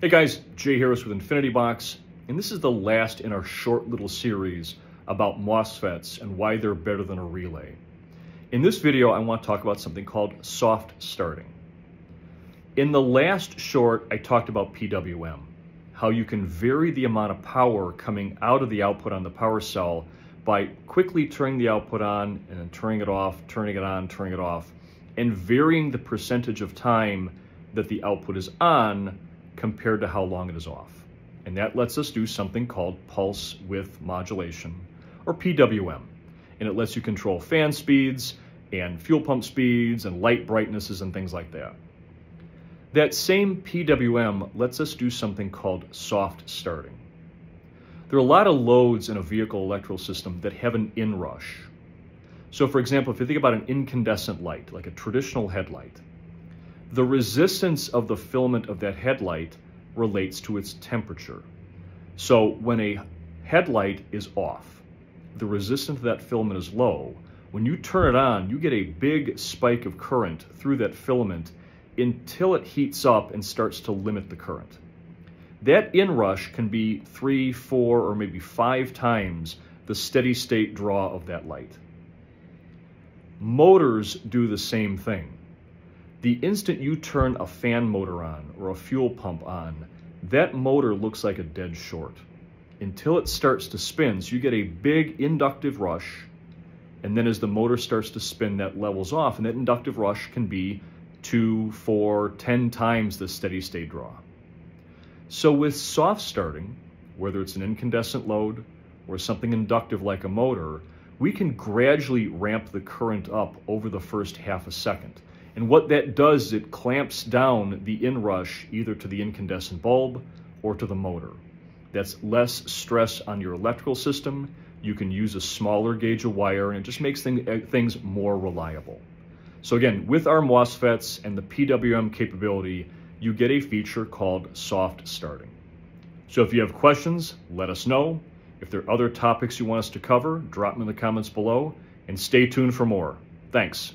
Hey guys, Jay Harris with Infinitybox, and this is the last in our short little series about MOSFETs and why they're better than a relay. In this video, I want to talk about something called soft starting. In the last short, I talked about PWM, how you can vary the amount of power coming out of the output on the POWERCELL by quickly turning the output on and then turning it off, turning it on, turning it off, and varying the percentage of time that the output is on compared to how long it is off. And that lets us do something called pulse width modulation, or PWM. And it lets you control fan speeds and fuel pump speeds and light brightnesses and things like that. That same PWM lets us do something called soft starting. There are a lot of loads in a vehicle electrical system that have an inrush. So for example, if you think about an incandescent light, like a traditional headlight, the resistance of the filament of that headlight relates to its temperature. So when a headlight is off, the resistance of that filament is low. When you turn it on, you get a big spike of current through that filament until it heats up and starts to limit the current. That inrush can be three, four, or maybe five times the steady state draw of that light. Motors do the same thing. The instant you turn a fan motor on or a fuel pump on, that motor looks like a dead short until it starts to spin. So you get a big inductive rush, and then as the motor starts to spin, that levels off, and that inductive rush can be two, four, ten times the steady state draw. So with soft starting, whether it's an incandescent load or something inductive like a motor, we can gradually ramp the current up over the first half a second. And what that does is it clamps down the inrush either to the incandescent bulb or to the motor. That's less stress on your electrical system. You can use a smaller gauge of wire and it just makes thing, uh, things more reliable. So again, with our MOSFETs and the PWM capability, you get a feature called soft starting. So if you have questions, let us know. If there are other topics you want us to cover, drop them in the comments below and stay tuned for more. Thanks.